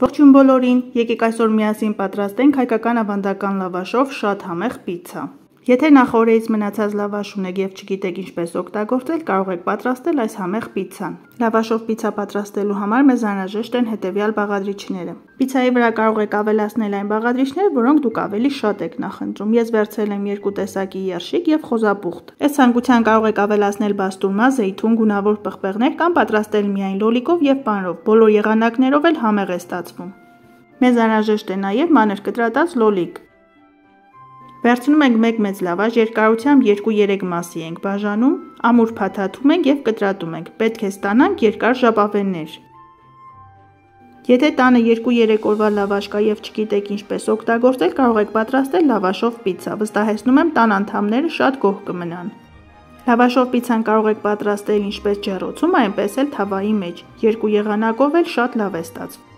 Ողջույն բոլորին, եկեք այսօր միասին պատրաստենք հայկական ավանդական լավաշով շատ համեղ պիցցա։ Եթե նախ օրերից մնացած լավաշ ունեք եւ չգիտեք ինչպես օգտագործել, կարող եք պատրաստել այս համեղ պիցցան։ Լավաշով պիցցա պատրաստելու համար մեզ անհրաժեշտ են հետեւյալ բաղադրիչները։ Պիցցայի վրա կարող եք ավելացնել այն բաղադրիչները, որոնք դուք ավելի շատ եք նախընտրում։ Ես վերցրել եմ երկու տեսակի երշիկ եւ խոզապուխտ։ Այս ցանկության կարող եք ավելացնել բաստուրմա, զեյթուն, գունավոր պղպեղներ կամ պատրաստել միայն լոլիկով եւ պանրով։ Բոլոր եղանակներով էլ համեղ է ստացվում։ Մեզ անհրաժեշտ է նաեւ մանր կտրատած լոլիկ։ Վերցնում ենք մեկ մեծ լավաշ, երկարությամբ 2-3 մասի ենք բաժանում, ամուր փաթաթում ենք եւ կտրատում ենք։ Պետք է ստանանք երկար ժապավեններ։ Եթե տանը 2-3 օրվա լավաշ կա եւ չգիտեք ինչպես օգտագործել, կարող եք պատրաստել լավաշով պիցցա։ Վստահեցնում եմ տան անդամները շատ գոհ կմնան։ Լավաշով պիցցան կարող եք պատրաստել ինչպես ջեռոցում, այնպես էլ թավայի մեջ։ Երկու եղանակով էլ շատ լավ է ստացվում։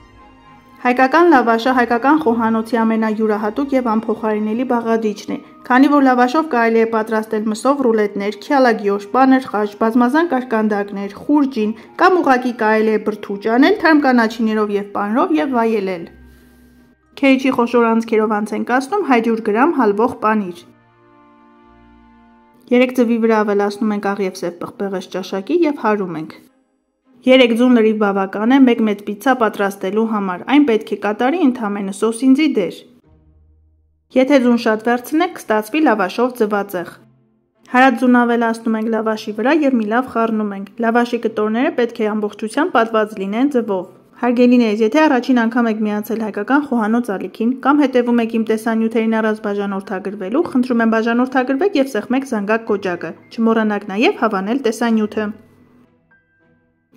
Հայկական լավաշը հայկական խոհանոցի ամենայուրահատուկ եւ անփոխարինելի բաղադրիչն է, քանի որ լավաշով կարելի է պատրաստել մսով ռուլետներ, քյալագյոշ, բաներ խաշ, բազմազան կարկանդակներ, խուրջին կամ ուղակի կարելի է բրդուճ անել թարմ կանաչիներով եւ պանրով եւ վայելել։ Քեյչի խոշոր անցքերով անց են կացնում 100 գրամ հալվող պանիր։ Երեք ձվի վրա ավելացնում ենք աղ եւ սև պղպեղես ճաշակի եւ հարում ենք։ 3 ձուն լրիվ բավական է 1 մեծ պիցցա պատրաստելու համար։ Այն պետք է կատարի ընդամենը սոսինձի դեր։ Եթե ձուն շատ վերցնեք, կստացվի լավաշով ձվածեղ։ Հարած ձուն ավելացնում ենք լավաշի վրա եւ մի լավ խառնում ենք։ Լավաշի կտորները պետք է ամբողջությամբ պատված լինեն ձվով։ Հարգելիներս, եթե առաջին անգամ եք միացել հայկական խոհանոց ալիքին կամ հետևում եք իմ տեսանյութերին առած բաժանորդագրվելու, խնդրում եմ բաժանորդագրվեք եւ սեղմեք զանգակ կոճակը։ Չմոռանաք նաեւ հավանել տեսանյութը։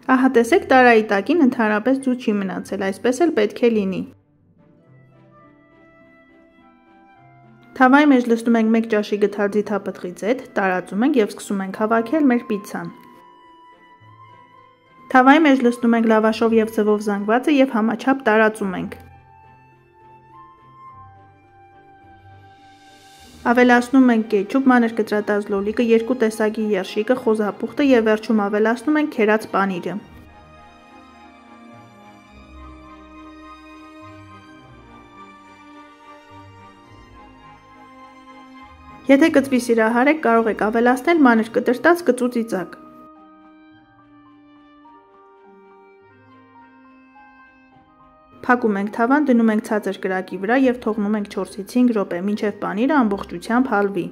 Ահա տեսեք տարայի տակին ընդհանրապես ձու չի մնացել, այսպես էլ պետք է լինի։ Թավայի մեջ լցնում ենք 1 ճաշի գթար ձիթապտղի ձեթ, տարածում ենք եւ սկսում ենք հավաքել մեր պիցցան։ Թավայի մեջ լցնում ենք լավաշով եւ ձվով զանգվածը եւ համաչափ տարածում ենք։ Ավելացնում ենք կեչուպ, մանր կտրատած լոլիկը, երկու տեսակի երշիկը, խոզապուխտը եւ վերջում ավելացնում ենք քերած պանիրը։ Եթե կծվի սիրահար եք, կարող եք ավելացնել մանր կտրտած կծուծիծակ։ Փակում ենք թավան, դնում ենք ցածր կրակի վրա եւ թողնում ենք 4-ից 5 րոպե, մինչեւ պանիրը ամբողջությամբ հալվի։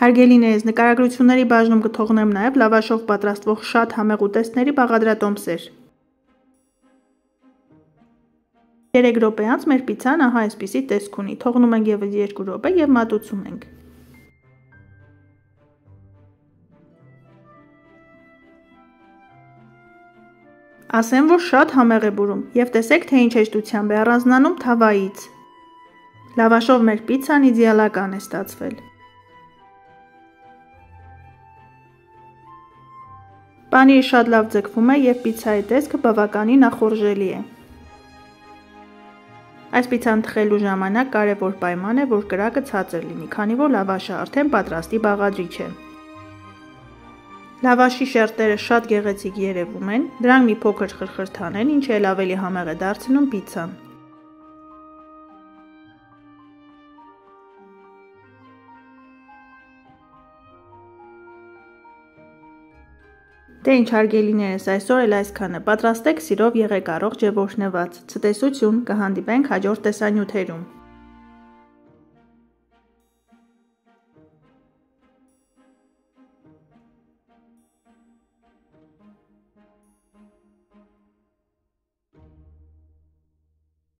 Հարգելիներս, նկարագրությունների բաժնում կթողնեմ նաև լավաշով պատրաստվող շատ համեղ ուտեստների բաղադրատոմսեր։ 3 րոպե անց մեր պիցան ահա այսպիսի տեսք ունի։ Թողնում ենք եւս 2 րոպե եւ մատուցում ենք։ Ասեմ, որ շատ համեղ է բուրում եւ տեսեք, թե ինչ հեշտությամբ է առանձնանում թավայից։ Լավաշով մեր պիցցան իդեալական է ստացվել։ Պանիրը շատ լավ ձգվում է եւ պիցցայի տեսքը բավականին նախորժելի է։ Այս պիցցան թխելու ժամանակ կարևոր պայման է, որ կրակը ցածր լինի, քանի որ լավաշը արդեն պատրաստի բաղադրիչ է։ Լավաշի շերտերը շատ գեղեցիկ երևում են, դրանք մի փոքր խրխրթան են, ինչը էլ ավելի համեղ է դարձնում պիցցան։ Դե ինչ հարգելիներս, այսօր էլ այսքանը։ Պատրաստեք սիրով եղեք առողջ եւ օրհնված։ Ցտեսություն, կհանդիպենք հաջորդ տեսանյութերում։